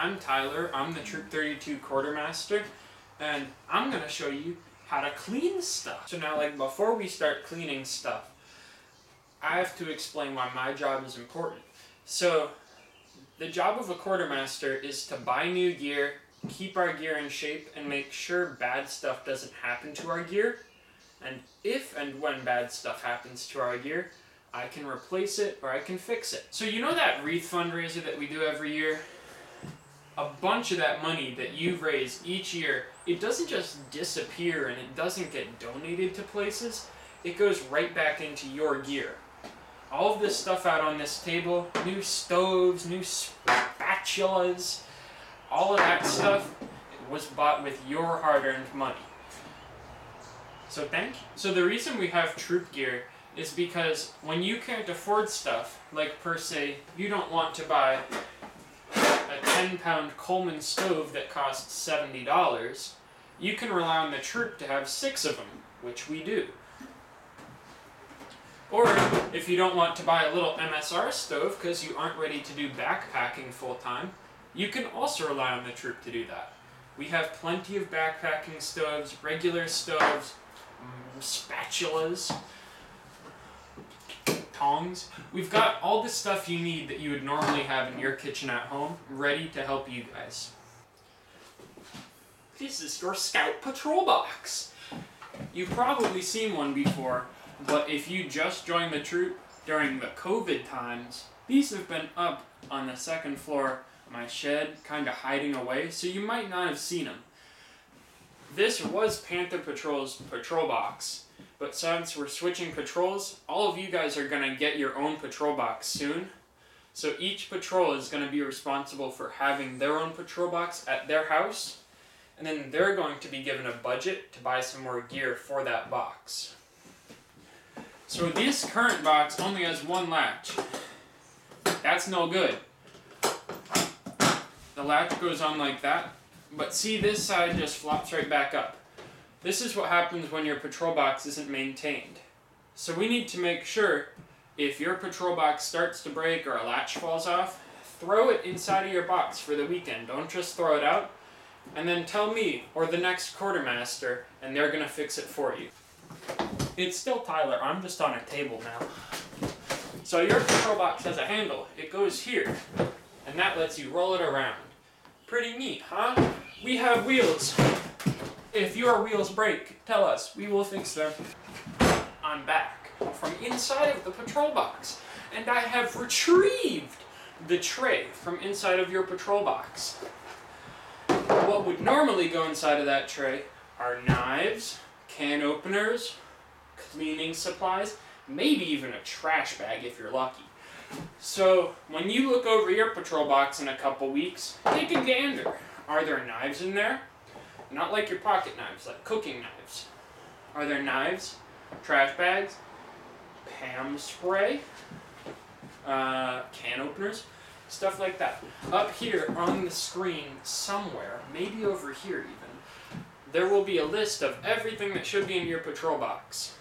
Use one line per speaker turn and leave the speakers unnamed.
I'm Tyler. I'm the Troop 32 quartermaster, and I'm gonna show you how to clean stuff. So now, like before we start cleaning stuff, I have to explain why my job is important. So, the job of a quartermaster is to buy new gear, keep our gear in shape, and make sure bad stuff doesn't happen to our gear. And if and when bad stuff happens to our gear, I can replace it or I can fix it. So you know that wreath fundraiser that we do every year? A bunch of that money that you raise each year, it doesn't just disappear and it doesn't get donated to places. It goes right back into your gear. All of this stuff out on this table, new stoves, new spatulas, all of that stuff was bought with your hard-earned money. So thank you. So the reason we have troop gear is because when you can't afford stuff, like per se, you don't want to buy a 10 pound Coleman stove that costs $70, you can rely on the troop to have six of them, which we do. Or if you don't want to buy a little MSR stove because you aren't ready to do backpacking full time, you can also rely on the troop to do that. We have plenty of backpacking stoves, regular stoves, mm, spatulas, We've got all the stuff you need that you would normally have in your kitchen at home ready to help you guys. This is your Scout Patrol Box. You've probably seen one before, but if you just joined the troop during the COVID times, these have been up on the second floor of my shed, kind of hiding away, so you might not have seen them. This was Panther Patrol's patrol box, but since we're switching patrols, all of you guys are going to get your own patrol box soon. So each patrol is going to be responsible for having their own patrol box at their house, and then they're going to be given a budget to buy some more gear for that box. So this current box only has one latch. That's no good. The latch goes on like that, but see this side just flops right back up. This is what happens when your patrol box isn't maintained. So we need to make sure if your patrol box starts to break or a latch falls off, throw it inside of your box for the weekend. Don't just throw it out. And then tell me or the next quartermaster and they're going to fix it for you. It's still Tyler. I'm just on a table now. So your patrol box has a handle. It goes here. And that lets you roll it around. Pretty neat, huh? We have wheels. If your wheels break, tell us. We will fix them. I'm back from inside of the patrol box. And I have retrieved the tray from inside of your patrol box. What would normally go inside of that tray are knives, can openers, cleaning supplies, maybe even a trash bag if you're lucky. So, when you look over your patrol box in a couple weeks, take a gander. Are there knives in there? Not like your pocket knives, like cooking knives. Are there knives, trash bags, Pam spray, uh, can openers, stuff like that? Up here on the screen somewhere, maybe over here even, there will be a list of everything that should be in your patrol box.